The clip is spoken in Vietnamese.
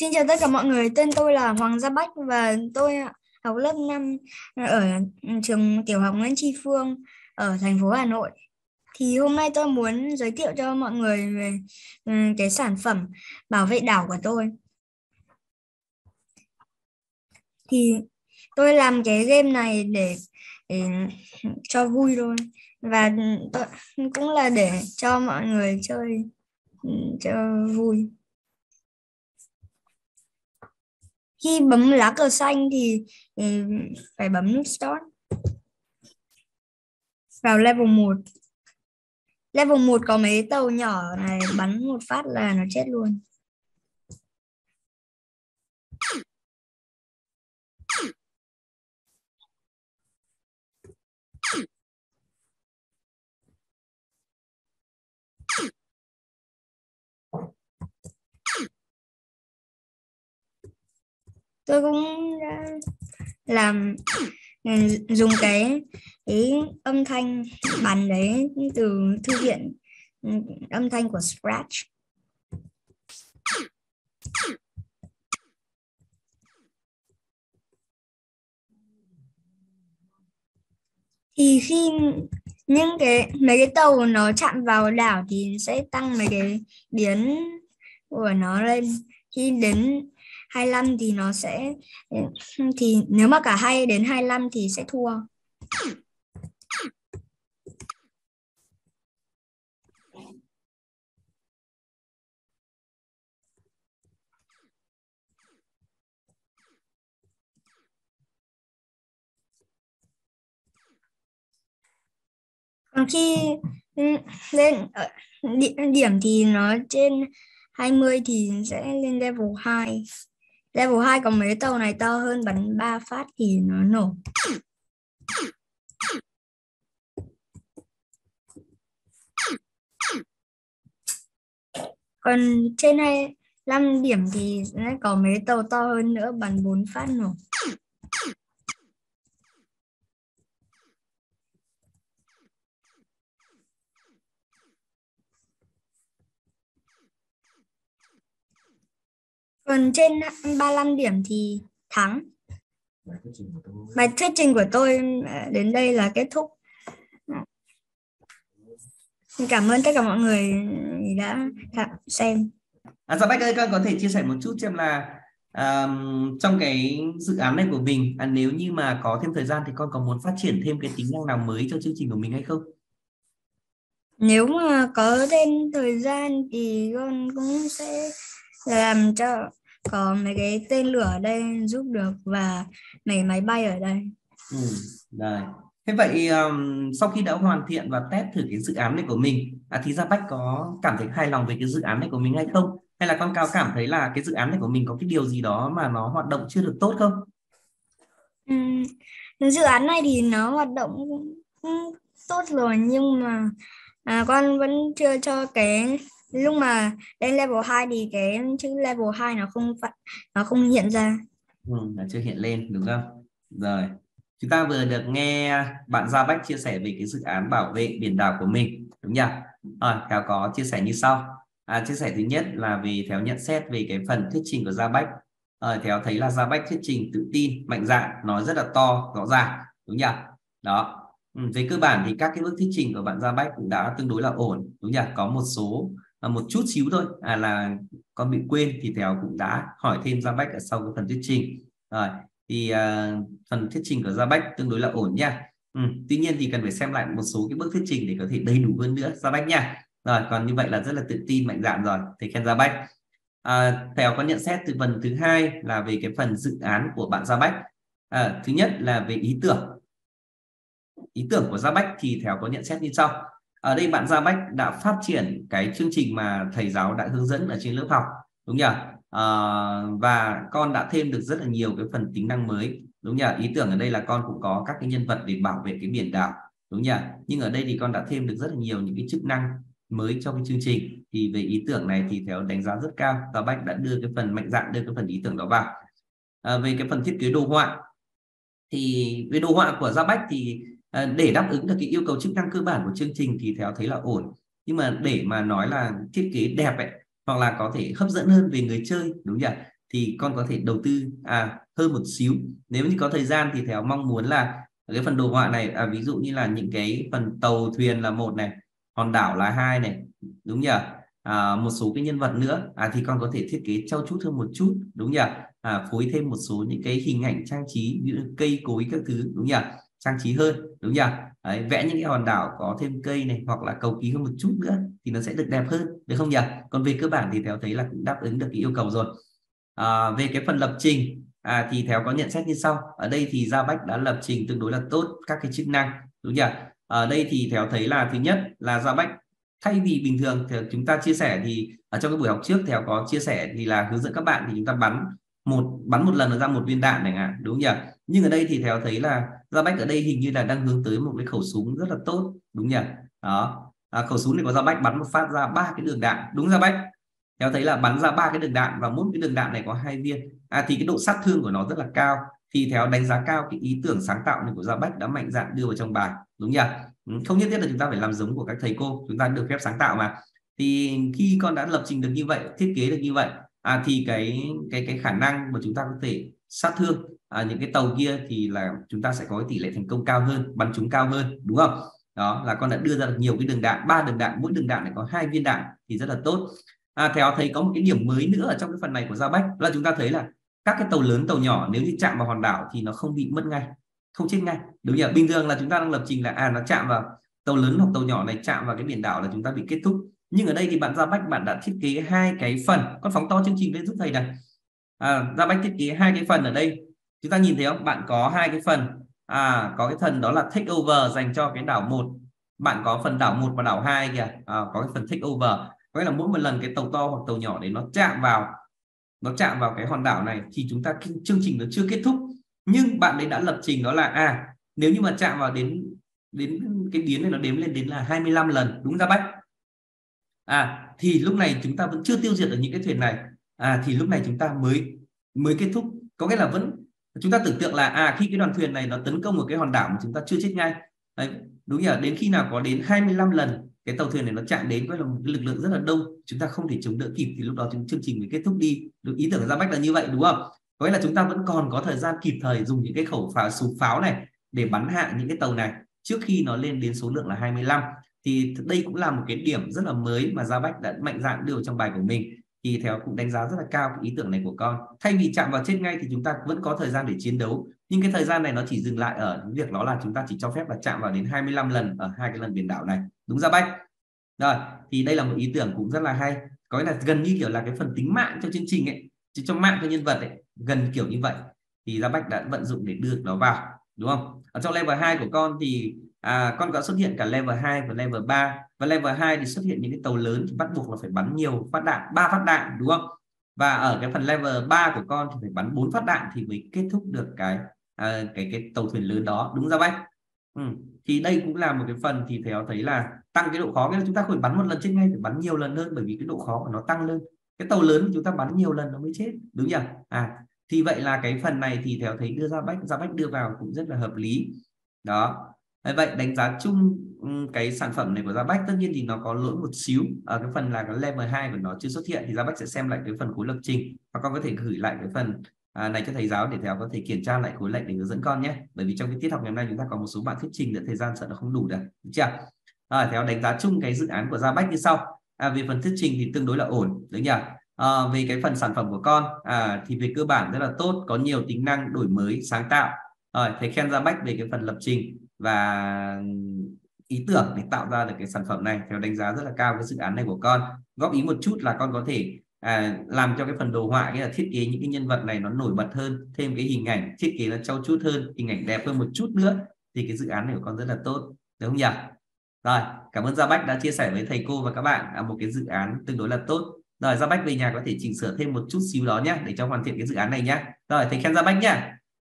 Xin chào tất cả mọi người, tên tôi là Hoàng Gia Bách và tôi học lớp 5 ở trường tiểu học Nguyễn Tri Phương ở thành phố Hà Nội. Thì hôm nay tôi muốn giới thiệu cho mọi người về ừ, cái sản phẩm bảo vệ đảo của tôi. Thì tôi làm cái game này để, để cho vui thôi và tôi, cũng là để cho mọi người chơi ừ, cho vui. Khi bấm lá cờ xanh thì ừ, phải bấm nút start. Vào level 1 level 1 có mấy tàu nhỏ này, bắn một phát là nó chết luôn. Tôi cũng đã làm ừ, dùng cái cái âm thanh bản đấy từ thư viện ừ, âm thanh của Scratch. Thì khi những cái, mấy cái tàu nó chạm vào đảo thì sẽ tăng mấy cái biến của nó lên. Khi đến 25 thì nó sẽ, thì nếu mà cả hai đến 25 thì sẽ thua. Còn khi ừ, lên ờ, ở điểm thì nó trên 20 thì sẽ lên level 2. Level 2 có mấy tàu này to hơn bắn 3 phát thì nó nổ. Còn trên 25 điểm thì sẽ có mấy tàu to hơn nữa, bắn 4 phát nổ. Còn trên 35 điểm thì thắng. Bài thuyết trình của tôi à, đến đây là kết thúc. Cảm ơn tất cả mọi người đã xem. À, dạ Bách ơi, con có thể chia sẻ một chút xem là um, trong cái dự án này của mình, à, nếu như mà có thêm thời gian thì con có muốn phát triển thêm cái tính năng nào mới cho chương trình của mình hay không? Nếu mà có thêm thời gian thì con cũng sẽ làm cho có mấy cái tên lửa ở đây giúp được và mấy máy bay ở đây. Ừ, rồi thế vậy um, sau khi đã hoàn thiện và test thử cái dự án này của mình à, thì Gia Bách có cảm thấy hài lòng về cái dự án này của mình hay không? Hay là con cao cảm thấy là cái dự án này của mình có cái điều gì đó mà nó hoạt động chưa được tốt không? Ừ, dự án này thì nó hoạt động tốt rồi nhưng mà à, con vẫn chưa cho cái lúc mà lên level 2 thì cái chữ level 2 nó không nó không hiện ra. Ừ, nó chưa hiện lên đúng không? Rồi chúng ta vừa được nghe bạn Gia Bách chia sẻ về cái dự án bảo vệ biển đảo của mình đúng nhỉ? Rồi theo có chia sẻ như sau. À, chia sẻ thứ nhất là vì theo nhận xét về cái phần thuyết trình của Gia Bách. À, theo thấy là Gia Bách thuyết trình tự tin mạnh dạn nói rất là to rõ ràng đúng nhỉ? Đó. Ừ, về cơ bản thì các cái bước thuyết trình của bạn Gia Bách cũng đã tương đối là ổn đúng nhỉ? Có một số một chút xíu thôi. À là con bị quên thì Thèo cũng đã hỏi thêm Gia Bách ở sau cái phần thuyết trình. Rồi thì uh, phần thuyết trình của Gia Bách tương đối là ổn nha. Ừ, tuy nhiên thì cần phải xem lại một số cái bước thuyết trình để có thể đầy đủ hơn nữa Gia Bách nha. Rồi còn như vậy là rất là tự tin mạnh dạn rồi. Thầy khen Gia Bách. À, Thèo có nhận xét từ phần thứ hai là về cái phần dự án của bạn Gia Bách. À, thứ nhất là về ý tưởng. Ý tưởng của Gia Bách thì Thèo có nhận xét như sau ở đây bạn Gia Bách đã phát triển cái chương trình mà thầy giáo đã hướng dẫn ở trên lớp học đúng nhỉ? À, và con đã thêm được rất là nhiều cái phần tính năng mới đúng nhỉ? Ý tưởng ở đây là con cũng có các cái nhân vật để bảo vệ cái biển đảo đúng nhỉ? Nhưng ở đây thì con đã thêm được rất là nhiều những cái chức năng mới trong cái chương trình. Thì về ý tưởng này thì theo đánh giá rất cao Gia Bách đã đưa cái phần mạnh dạn đưa cái phần ý tưởng đó vào. À, về cái phần thiết kế đồ họa thì về đồ họa của Gia Bách thì à, để đáp ứng được cái yêu cầu chức năng cơ bản của chương trình thì theo thấy là ổn. Nhưng mà để mà nói là thiết kế đẹp ấy hoặc là có thể hấp dẫn hơn về người chơi đúng nhỉ thì con có thể đầu tư à hơn một xíu. Nếu như có thời gian thì theo mong muốn là cái phần đồ họa này à, ví dụ như là những cái phần tàu thuyền là một này hòn đảo là hai này đúng nhỉ à, một số cái nhân vật nữa. À, thì con có thể thiết kế trau chút hơn một chút đúng nhỉ à, phối thêm một số những cái hình ảnh trang trí như cây cối các thứ đúng nhỉ trang trí hơn đúng nhỉ Đấy, vẽ những cái hòn đảo có thêm cây này hoặc là cầu kỳ hơn một chút nữa thì nó sẽ được đẹp hơn được không nhỉ? Còn về cơ bản thì theo thấy là cũng đáp ứng được cái yêu cầu rồi. À, về cái phần lập trình à, thì theo có nhận xét như sau. Ở đây thì Gia Bách đã lập trình tương đối là tốt các cái chức năng đúng nhỉ ở đây thì theo thấy là thứ nhất là Gia Bách thay vì bình thường thì chúng ta chia sẻ thì ở trong cái buổi học trước theo có chia sẻ thì là hướng dẫn các bạn thì chúng ta bắn một bắn một lần ra một viên đạn chẳng hạn đúng nhỉ? Nhưng ở đây thì theo thấy là ra Bách ở đây hình như là đang hướng tới một cái khẩu súng rất là tốt đúng nhỉ? Đó. À, khẩu súng này có ra Bách bắn một phát ra ba cái đường đạn đúng ra Bách? Theo thấy là bắn ra ba cái đường đạn và mỗi cái đường đạn này có hai viên. À, thì cái độ sát thương của nó rất là cao. Thì theo đánh giá cao cái ý tưởng sáng tạo này của Gia Bách đã mạnh dạn đưa vào trong bài đúng nhỉ? Ừ, không nhất thiết là chúng ta phải làm giống của các thầy cô chúng ta được phép sáng tạo mà. Thì khi con đã lập trình được như vậy thiết kế được như vậy à, thì cái cái cái khả năng mà chúng ta có thể sát thương à, những cái tàu kia thì là chúng ta sẽ có cái tỷ lệ thành công cao hơn bắn chúng cao hơn đúng không? Đó là con đã đưa ra được nhiều cái đường đạn ba đường đạn mỗi đường đạn này có hai viên đạn thì rất là tốt. À, theo thấy có một cái điểm mới nữa ở trong cái phần này của Gia Bách là chúng ta thấy là các cái tàu lớn tàu nhỏ nếu như chạm vào hòn đảo thì nó không bị mất ngay không chết ngay. Đúng nhỉ? Bình thường là chúng ta đang lập trình là à nó chạm vào tàu lớn hoặc tàu nhỏ này chạm vào cái biển đảo là chúng ta bị kết thúc nhưng ở đây thì bạn Ra Bách bạn đã thiết kế hai cái phần. Con phóng to chương trình lên giúp thầy này. À, ra Bách thiết kế hai cái phần ở đây. Chúng ta nhìn thấy không? Bạn có hai cái phần. À có cái phần đó là take over dành cho cái đảo một. Bạn có phần đảo một và đảo hai kìa. À, có cái phần take over có nghĩa là mỗi một lần cái tàu to hoặc tàu nhỏ đấy nó chạm vào nó chạm vào cái hòn đảo này thì chúng ta chương trình nó chưa kết thúc. Nhưng bạn ấy đã lập trình đó là à nếu như mà chạm vào đến đến cái biến này nó đếm lên đến là 25 lần. Đúng ra bách? À thì lúc này chúng ta vẫn chưa tiêu diệt được những cái thuyền này. À thì lúc này chúng ta mới mới kết thúc. Có nghĩa là vẫn chúng ta tưởng tượng là à khi cái đoàn thuyền này nó tấn công một cái hòn đảo mà chúng ta chưa chết ngay. Đấy, đúng nhỉ? Đến khi nào có đến 25 lần cái tàu thuyền này nó chạm đến với là một cái lực lượng rất là đông chúng ta không thể chống đỡ kịp thì lúc đó chương trình mới kết thúc đi. Được ý tưởng ra bách là như vậy đúng không? Có nghĩa là chúng ta vẫn còn có thời gian kịp thời dùng những cái khẩu pháo súng pháo này để bắn hạ những cái tàu này trước khi nó lên đến số lượng là 25 thì đây cũng là một cái điểm rất là mới mà Gia Bách đã mạnh dạn đưa trong bài của mình. Thì theo cũng đánh giá rất là cao cái ý tưởng này của con. Thay vì chạm vào chết ngay thì chúng ta vẫn có thời gian để chiến đấu. Nhưng cái thời gian này nó chỉ dừng lại ở việc đó là chúng ta chỉ cho phép là chạm vào đến 25 lần ở hai cái lần biển đảo này. Đúng ra bách? Rồi, thì đây là một ý tưởng cũng rất là hay. Có nghĩa là gần như kiểu là cái phần tính mạng cho chương trình ấy chứ cho mạng cho nhân vật ấy, gần kiểu như vậy. Thì ra bách đã vận dụng để đưa nó vào đúng không? Ở trong level 2 của con thì à, con có xuất hiện cả level 2 và level 3 và level 2 thì xuất hiện những cái tàu lớn thì bắt buộc là phải bắn nhiều phát đạn ba phát đạn đúng không? Và ở cái phần level 3 của con thì phải bắn bốn phát đạn thì mới kết thúc được cái à, cái cái tàu thuyền lớn đó. Đúng ra bách? Ừ. thì đây cũng là một cái phần thì phải thấy là tăng cái độ khó. Nghĩa là chúng ta không phải bắn một lần chết ngay phải bắn nhiều lần hơn bởi vì cái độ khó của nó tăng lên. Cái tàu lớn chúng ta bắn nhiều lần nó mới chết. Đúng nhỉ? À thì vậy là cái phần này thì theo thấy đưa ra bách ra bách đưa vào cũng rất là hợp lý. Đó. Vậy đánh giá chung ừ, cái sản phẩm này của Gia Bách tất nhiên thì nó có lỗi một xíu. Ở cái phần là cái level 2 của nó chưa xuất hiện thì Gia Bách sẽ xem lại cái phần khối lập trình và con có thể gửi lại cái phần à, này cho thầy giáo để thầy có thể kiểm tra lại khối lệnh để hướng dẫn con nhé. Bởi vì trong cái tiết học ngày hôm nay chúng ta có một số bạn thuyết trình nữa thời gian sợ nó không đủ được được chưa? À, theo đánh giá chung cái dự án của Gia Bách như sau. À, về phần thuyết trình thì tương đối là ổn đúng nhỉ? À, về cái phần sản phẩm của con à, thì về cơ bản rất là tốt có nhiều tính năng đổi mới sáng tạo. À, thầy khen Gia Bách về cái phần lập trình và ý tưởng để tạo ra được cái sản phẩm này theo đánh giá rất là cao cái dự án này của con. Góp ý một chút là con có thể à, làm cho cái phần đồ họa cái là thiết kế những cái nhân vật này nó nổi bật hơn thêm cái hình ảnh thiết kế nó trau chút hơn hình ảnh đẹp hơn một chút nữa thì cái dự án này của con rất là tốt đúng không nhỉ? Rồi cảm ơn Gia Bách đã chia sẻ với thầy cô và các bạn à, một cái dự án tương đối là tốt rồi, Gia Bách về nhà có thể chỉnh sửa thêm một chút xíu đó nhé để cho hoàn thiện cái dự án này nhé rồi thầy khen Gia Bách nhé